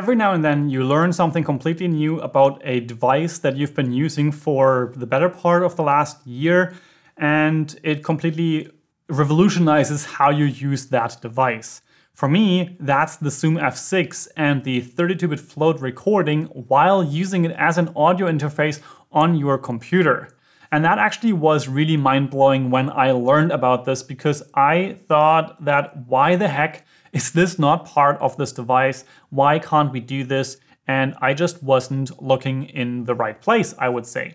Every now and then you learn something completely new about a device that you've been using for the better part of the last year, and it completely revolutionizes how you use that device. For me, that's the Zoom F6 and the 32-bit float recording while using it as an audio interface on your computer. And that actually was really mind-blowing when I learned about this because I thought that why the heck is this not part of this device? Why can't we do this? And I just wasn't looking in the right place, I would say.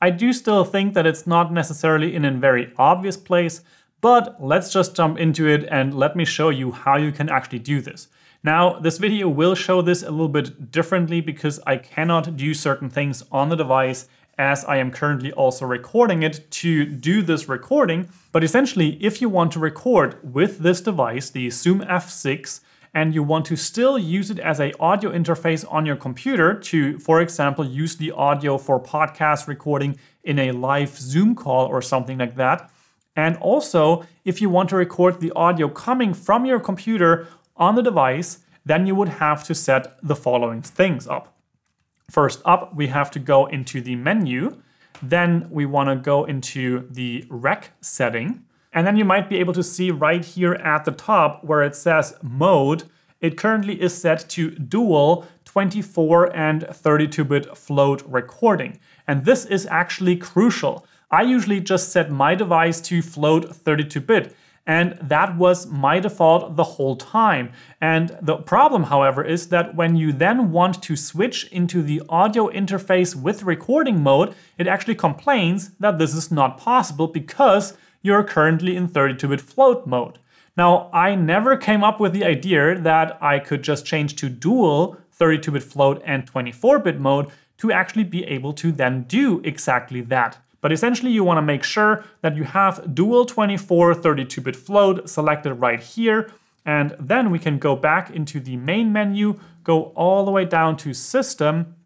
I do still think that it's not necessarily in a very obvious place, but let's just jump into it and let me show you how you can actually do this. Now, this video will show this a little bit differently because I cannot do certain things on the device as I am currently also recording it to do this recording. But essentially, if you want to record with this device, the Zoom F6, and you want to still use it as a audio interface on your computer to, for example, use the audio for podcast recording in a live Zoom call or something like that. And also, if you want to record the audio coming from your computer on the device, then you would have to set the following things up. First up, we have to go into the menu. Then we want to go into the rec setting. And then you might be able to see right here at the top where it says mode, it currently is set to dual 24 and 32-bit float recording. And this is actually crucial. I usually just set my device to float 32-bit and that was my default the whole time. And the problem, however, is that when you then want to switch into the audio interface with recording mode, it actually complains that this is not possible because you're currently in 32-bit float mode. Now, I never came up with the idea that I could just change to dual 32-bit float and 24-bit mode to actually be able to then do exactly that. But essentially you wanna make sure that you have dual 24 32-bit float selected right here. And then we can go back into the main menu, go all the way down to system.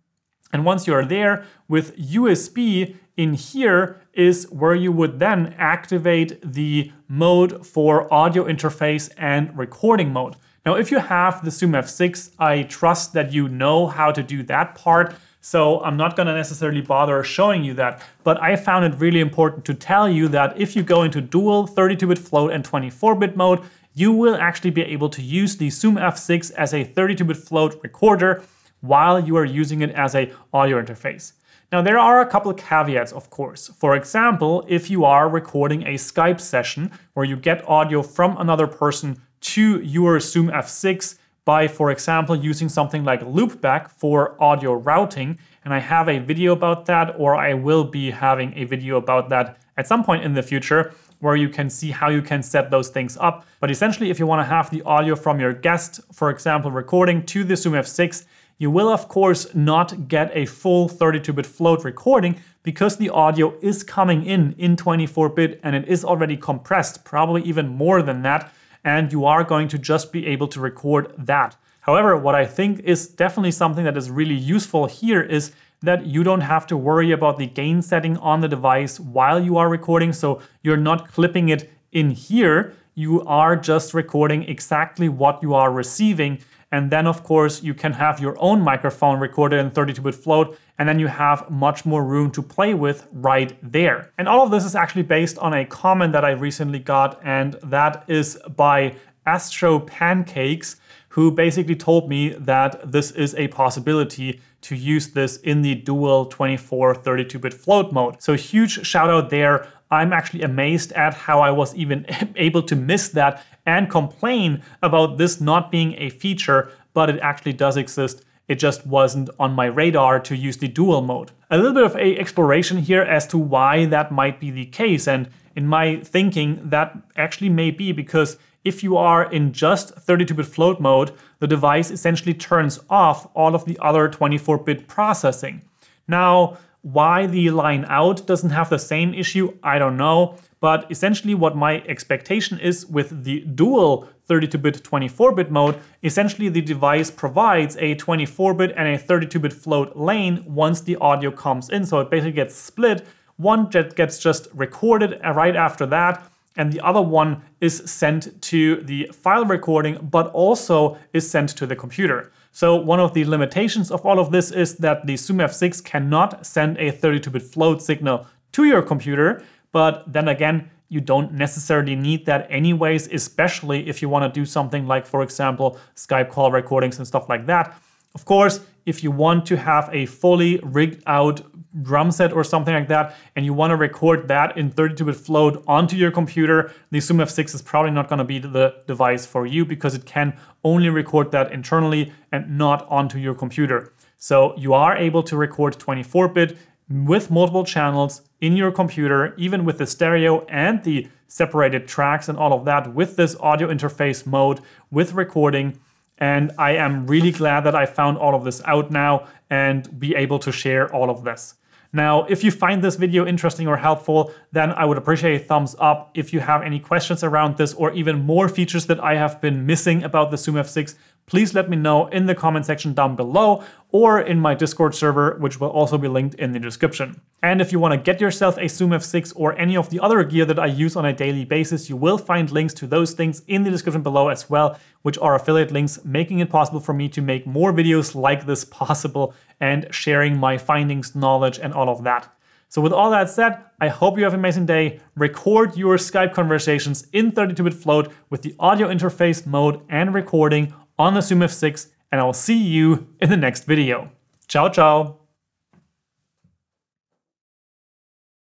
And once you're there with USB in here is where you would then activate the mode for audio interface and recording mode. Now, if you have the Zoom F6, I trust that you know how to do that part. So I'm not gonna necessarily bother showing you that, but I found it really important to tell you that if you go into dual 32-bit float and 24-bit mode, you will actually be able to use the Zoom F6 as a 32-bit float recorder while you are using it as a audio interface. Now there are a couple of caveats, of course. For example, if you are recording a Skype session where you get audio from another person to your Zoom F6, by, for example, using something like Loopback for audio routing. And I have a video about that, or I will be having a video about that at some point in the future where you can see how you can set those things up. But essentially, if you want to have the audio from your guest, for example, recording to the Zoom F6, you will of course not get a full 32-bit float recording because the audio is coming in in 24-bit and it is already compressed, probably even more than that and you are going to just be able to record that. However, what I think is definitely something that is really useful here is that you don't have to worry about the gain setting on the device while you are recording. So you're not clipping it in here. You are just recording exactly what you are receiving. And then, of course, you can have your own microphone recorded in 32-bit float, and then you have much more room to play with right there. And all of this is actually based on a comment that I recently got, and that is by Astro Pancakes, who basically told me that this is a possibility to use this in the dual 24 32-bit float mode. So huge shout out there. I'm actually amazed at how I was even able to miss that and complain about this not being a feature, but it actually does exist. It just wasn't on my radar to use the dual mode. A little bit of a exploration here as to why that might be the case. And in my thinking, that actually may be because if you are in just 32-bit float mode, the device essentially turns off all of the other 24-bit processing. Now, why the line out doesn't have the same issue, I don't know. But essentially what my expectation is with the dual 32-bit 24-bit mode, essentially the device provides a 24-bit and a 32-bit float lane once the audio comes in. So it basically gets split. One gets just recorded right after that, and the other one is sent to the file recording, but also is sent to the computer. So one of the limitations of all of this is that the Zoom F6 cannot send a 32-bit float signal to your computer, but then again, you don't necessarily need that anyways, especially if you want to do something like, for example, Skype call recordings and stuff like that. Of course, if you want to have a fully rigged out drum set or something like that, and you want to record that in 32-bit float onto your computer, the Zoom F6 is probably not going to be the device for you because it can only record that internally and not onto your computer. So you are able to record 24-bit with multiple channels in your computer, even with the stereo and the separated tracks and all of that with this audio interface mode with recording. And I am really glad that I found all of this out now and be able to share all of this. Now, if you find this video interesting or helpful, then I would appreciate a thumbs up. If you have any questions around this or even more features that I have been missing about the Zoom F6, please let me know in the comment section down below or in my Discord server, which will also be linked in the description. And if you want to get yourself a Zoom F6 or any of the other gear that I use on a daily basis, you will find links to those things in the description below as well, which are affiliate links, making it possible for me to make more videos like this possible and sharing my findings, knowledge, and all of that. So with all that said, I hope you have an amazing day. Record your Skype conversations in 32-bit float with the audio interface mode and recording on the Zoom F6 and I'll see you in the next video. Ciao, ciao.